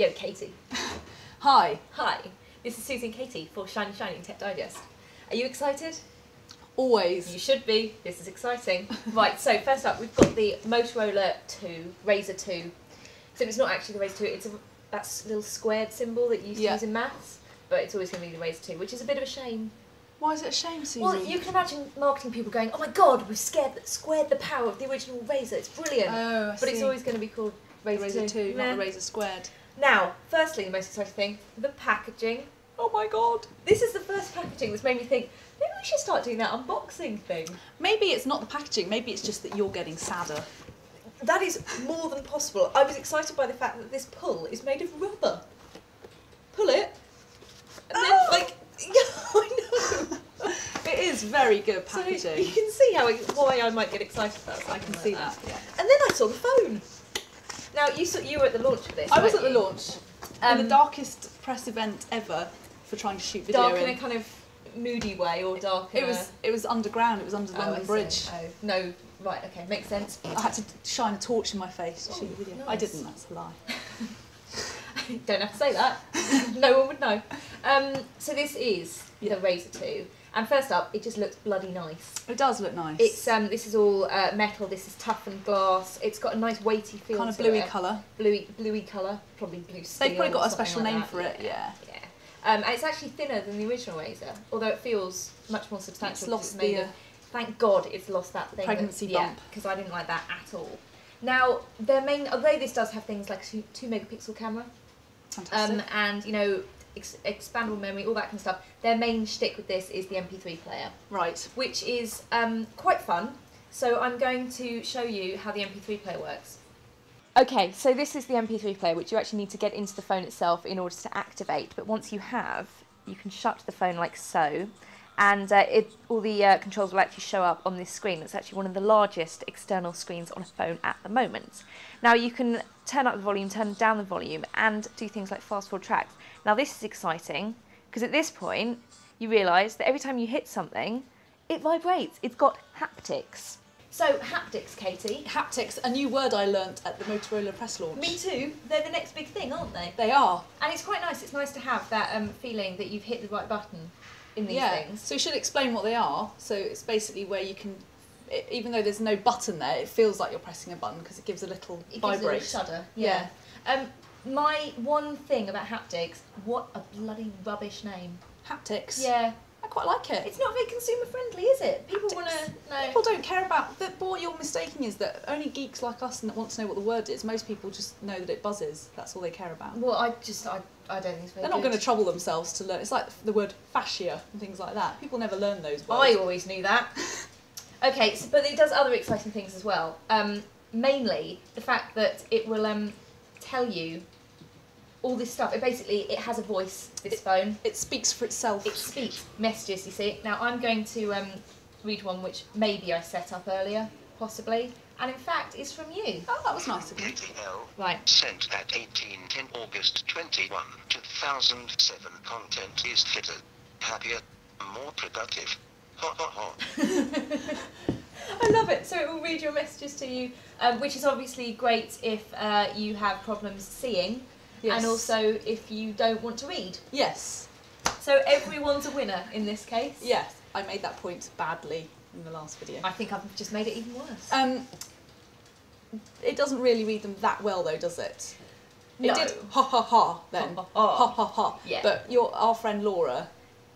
Yo, Katie. Hi. Hi. This is Susi and Katie for Shiny Shiny Tech Digest. Are you excited? Always. You should be. This is exciting. right, so first up, we've got the Motorola 2, Razr 2. So it's not actually the Razr 2, it's a that little squared symbol that you used Yeah. to use in maths, but it's always going to be the Razr 2, which is a bit of a shame. Why is it a shame, Susi? Well, you can imagine marketing people going, oh my god, we've scared, squared the power of the original Razr, it's brilliant. Oh, I but it's always going to be called Razr, Razr 2, not Nah. the Razr Squared. Now, firstly, the most exciting thing, the packaging. Oh my god. This is the first packaging that's made me think, maybe we should start doing that unboxing thing. Maybe it's not the packaging, maybe it's just that you're getting sadder. That is more than possible. I was excited by the fact that this pull is made of rubber. Pull it. And then, Oh! like, yeah, I know. It is very good So you can see how why I might get excited about something I can see that, yeah. And then I saw the phone. Now you saw you were at the launch of this. I was at the you? launch. Um, in the darkest press event ever for trying to shoot video Dark in in. a kind of moody way, or dark. It was it was underground, it was under the Oh, London. Bridge. Oh no, right, okay, makes sense. I had to shine a torch in my face to Oh, shoot the video. I didn't, that's a lie. Don't have to say that. no one would know. Um, so this is Yeah. the Razr 2. And first up, it just looks bloody nice. It does look nice. It's um, this is all uh, metal. This is toughened glass. It's got a nice weighty feel. kind of bluey colour. Bluey, bluey colour. Probably blue steel. They've probably got a special like name that. for it, yeah. Yeah. Um, and it's actually thinner than the original Razr, although it feels much more substantial. It's lost made the of- Thank God it's lost that thing. Pregnancy that, bump. Because I didn't like that at all. Now, their main, although this does have things like two, two megapixel camera, fantastic. um, and you know, ex- expandable memory, all that kind of stuff. Their main shtick with this is the MP3 player, right. which is um, quite fun. So I'm going to show you how the MP3 player works. Okay, so this is the MP3 player, which you actually need to get into the phone itself in order to activate. But once you have, you can shut the phone like so, and uh, it, all the uh, controls will actually show up on this screen. It's actually one of the largest external screens on a phone at the moment. Now you can turn up the volume, turn down the volume, and do things like fast forward tracks. Now this is exciting because at this point you realise that every time you hit something, it vibrates. It's got haptics. So haptics, Katie. Haptics, a new word I learnt at the Motorola press launch. Me too. They're the next big thing, aren't they? They are. And it's quite nice. It's nice to have that um, feeling that you've hit the right button in these yeah. things. So you should explain what they are. So it's basically where you can, i even though there's no button there, it feels like you're pressing a button because it gives a little It gives a little shudder. Yeah. Um, my one thing about haptics, what a bloody rubbish name. Haptics. Yeah. Quite like it. It's not very consumer friendly, is it? People want to know. People don't care about that. But what you're mistaking is that only geeks like us and that want to know what the word is. Most people just know that it buzzes. That's all they care about. Well, I just, I, I don't think it's very They're not going to trouble themselves to learn. It's like the word fascia and things like that. People never learn those words. I always knew that. okay, so, but it does other exciting things as well. Um, mainly the fact that it will um, tell you all this stuff. It basically it has a voice. This phone. It speaks for itself. It speaks messages. You see. Now I'm going to um, read one which maybe I set up earlier, possibly, and in fact it's from you. oh, that was nice of you. Katie L. Right. Sent at 1810 August 21, 2007. Content is fitter, happier, more productive. Ha ha ha. I love it. So it will read your messages to you, um, which is obviously great if uh, you have problems seeing, Yes. and also if you don't want to read. Yes. So everyone's a winner in this case. Yes. I made that point badly in the last video. I think I've just made it even worse. Um, it doesn't really read them that well, though, does it? No. It did ha ha ha then. Ha, ha, ha. ha ha ha. Yeah. But your our friend Laura,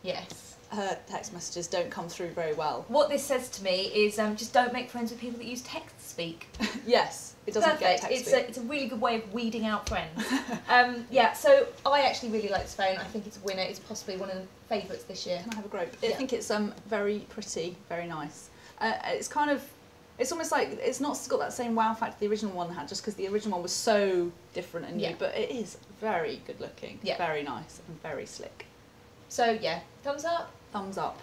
yes. her text messages don't come through very well. What this says to me is um, just don't make friends with people that use text speak. yes. It doesn't Perfect. get it's a, it's a really good way of weeding out friends. um, yeah, so I actually really like this phone. I think it's a winner. It's possibly one of the favourites this year. Can I have a grope? I think it's um very pretty, very nice. Uh, it's kind of, it's almost like it's not got that same wow factor the original one had, just because the original one was so different and new. Yeah. But it is very good looking, Yeah. very nice and very slick. So yeah, thumbs up. Thumbs up.